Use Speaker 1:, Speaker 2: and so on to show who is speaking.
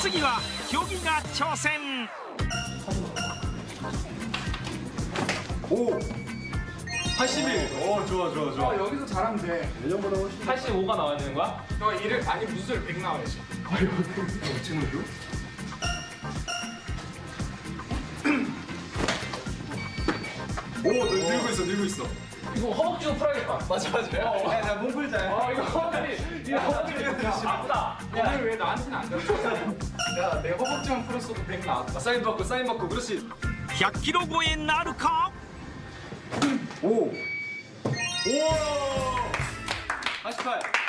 Speaker 1: 次は競技が挑戦
Speaker 2: 오 81. 어 좋아 좋아 좋아.
Speaker 3: 어, 여기서 잘하면 돼.
Speaker 4: 85가 나와야 되는 거야?
Speaker 3: 너 이를 아니 무술 100 나와야지.
Speaker 2: 오 너 늘고 있어 늘고 있어.
Speaker 4: 이거 허벅지 좀 풀어야겠다.
Speaker 2: 맞아 맞아. 야, 나 몸풀자.
Speaker 4: 어, 이거 허벅지, 이거 허벅지 아프다.
Speaker 3: 오늘 왜 나한테는 안 들었어? 야, 내 허벅지만 풀었어도 100 나왔다.
Speaker 2: 아, 사인 받고, 사인 받고, 그렇지.
Speaker 1: 100kg 고에 나루카.
Speaker 2: 오. 오. 88.